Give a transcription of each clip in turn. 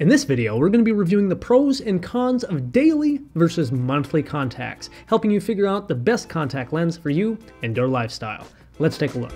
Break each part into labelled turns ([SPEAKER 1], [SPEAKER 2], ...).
[SPEAKER 1] In this video, we're going to be reviewing the pros and cons of daily versus monthly contacts, helping you figure out the best contact lens for you and your lifestyle. Let's take a look.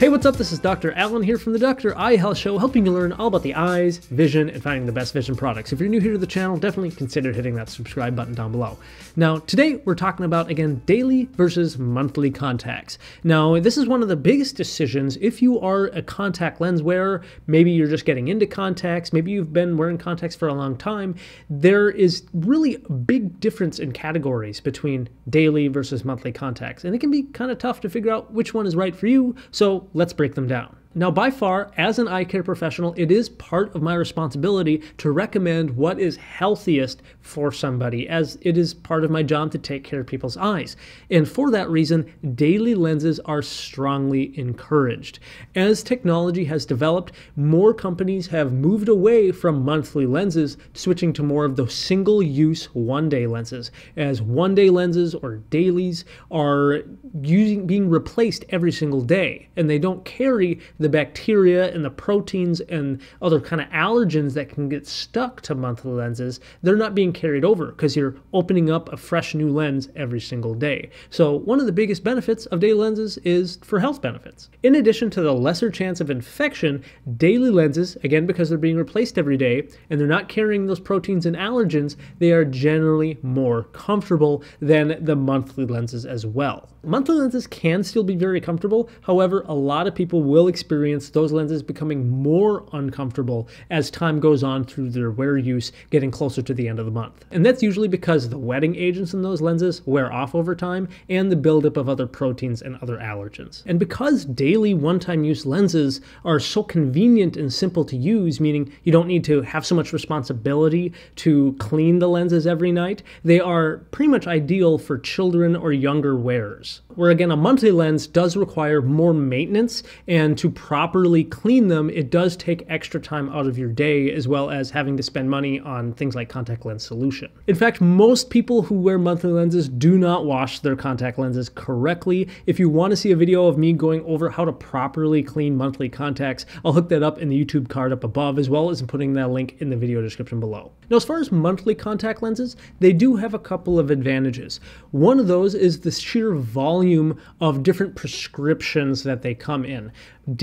[SPEAKER 1] Hey, what's up? This is Dr. Allen here from the Dr. Eye Health Show, helping you learn all about the eyes, vision, and finding the best vision products. If you're new here to the channel, definitely consider hitting that subscribe button down below. Now, today we're talking about, again, daily versus monthly contacts. Now, this is one of the biggest decisions if you are a contact lens wearer, maybe you're just getting into contacts, maybe you've been wearing contacts for a long time, there is really a big difference in categories between daily versus monthly contacts. And it can be kind of tough to figure out which one is right for you. So let's break them down. Now, by far, as an eye care professional, it is part of my responsibility to recommend what is healthiest for somebody, as it is part of my job to take care of people's eyes. And for that reason, daily lenses are strongly encouraged. As technology has developed, more companies have moved away from monthly lenses, switching to more of the single use one day lenses, as one day lenses or dailies are using, being replaced every single day, and they don't carry the bacteria and the proteins and other kind of allergens that can get stuck to monthly lenses, they're not being carried over because you're opening up a fresh new lens every single day. So one of the biggest benefits of daily lenses is for health benefits. In addition to the lesser chance of infection, daily lenses, again because they're being replaced every day and they're not carrying those proteins and allergens, they are generally more comfortable than the monthly lenses as well. Monthly lenses can still be very comfortable, however, a lot of people will experience experience those lenses becoming more uncomfortable as time goes on through their wear use, getting closer to the end of the month. And that's usually because the wetting agents in those lenses wear off over time and the buildup of other proteins and other allergens. And because daily one time use lenses are so convenient and simple to use, meaning you don't need to have so much responsibility to clean the lenses every night, they are pretty much ideal for children or younger wearers. Where again, a monthly lens does require more maintenance and to properly clean them, it does take extra time out of your day as well as having to spend money on things like contact lens solution. In fact, most people who wear monthly lenses do not wash their contact lenses correctly. If you want to see a video of me going over how to properly clean monthly contacts, I'll hook that up in the YouTube card up above as well as putting that link in the video description below. Now, as far as monthly contact lenses, they do have a couple of advantages. One of those is the sheer volume of different prescriptions that they come in.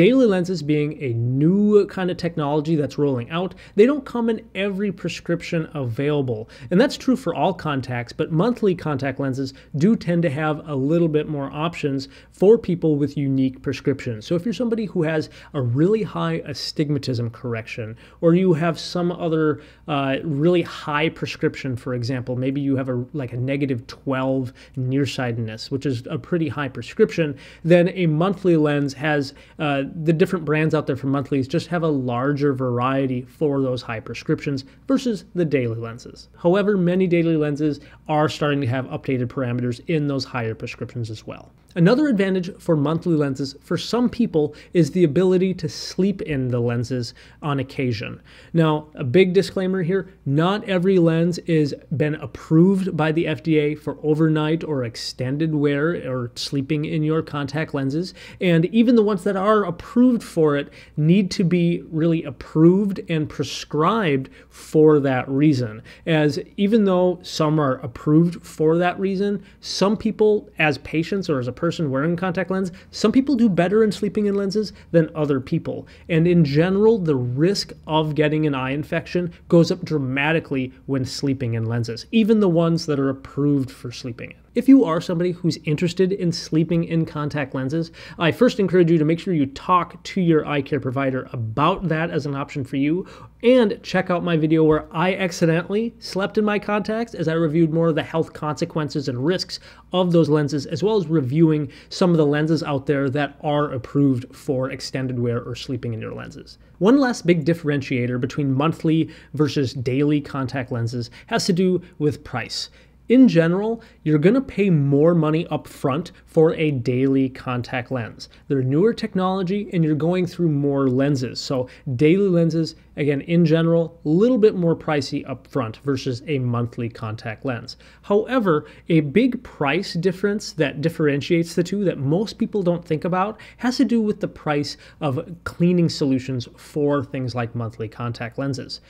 [SPEAKER 1] Daily lenses being a new kind of technology that's rolling out, they don't come in every prescription available. And that's true for all contacts, but monthly contact lenses do tend to have a little bit more options for people with unique prescriptions. So if you're somebody who has a really high astigmatism correction, or you have some other uh, really high prescription, for example, maybe you have a like a negative 12 nearsightedness, which is a pretty high prescription, then a monthly lens has uh, the different brands out there for monthlies just have a larger variety for those high prescriptions versus the daily lenses. However, many daily lenses are starting to have updated parameters in those higher prescriptions as well. Another advantage for monthly lenses for some people is the ability to sleep in the lenses on occasion. Now, a big disclaimer here, not every lens is been approved by the FDA for overnight or extended wear or sleeping in your contact lenses, and even the ones that are approved for it need to be really approved and prescribed for that reason. As even though some are approved for that reason, some people as patients or as a person wearing contact lens, some people do better in sleeping in lenses than other people. And in general, the risk of getting an eye infection goes up dramatically when sleeping in lenses, even the ones that are approved for sleeping in. If you are somebody who's interested in sleeping in contact lenses, I first encourage you to make sure you talk to your eye care provider about that as an option for you and check out my video where I accidentally slept in my contacts as I reviewed more of the health consequences and risks of those lenses as well as reviewing some of the lenses out there that are approved for extended wear or sleeping in your lenses. One last big differentiator between monthly versus daily contact lenses has to do with price. In general, you're going to pay more money up front for a daily contact lens. They're newer technology and you're going through more lenses. So, daily lenses, again, in general, a little bit more pricey up front versus a monthly contact lens. However, a big price difference that differentiates the two that most people don't think about has to do with the price of cleaning solutions for things like monthly contact lenses.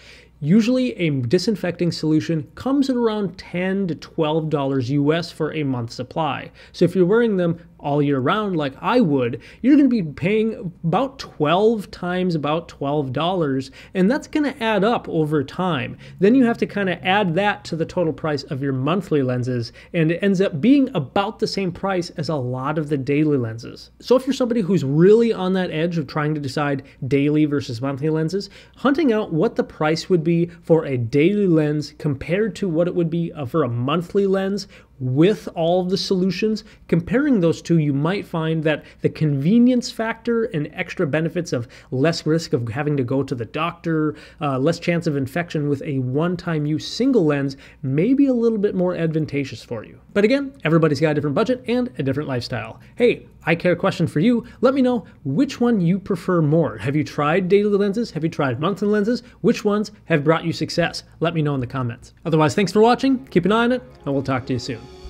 [SPEAKER 1] Usually, a disinfecting solution comes at around 10 to 12 dollars US for a month supply. So if you're wearing them all year round like I would, you're going to be paying about 12 times about $12, and that's going to add up over time. Then you have to kind of add that to the total price of your monthly lenses, and it ends up being about the same price as a lot of the daily lenses. So if you're somebody who's really on that edge of trying to decide daily versus monthly lenses, hunting out what the price would be for a daily lens compared to what it would be uh, for a monthly lens with all of the solutions, comparing those two, you might find that the convenience factor and extra benefits of less risk of having to go to the doctor, uh, less chance of infection with a one time use single lens may be a little bit more advantageous for you. But again, everybody's got a different budget and a different lifestyle. Hey, eye care question for you. Let me know which one you prefer more. Have you tried daily lenses? Have you tried monthly lenses? Which ones have brought you success? Let me know in the comments. Otherwise, thanks for watching. Keep an eye on it, and we'll talk to you soon.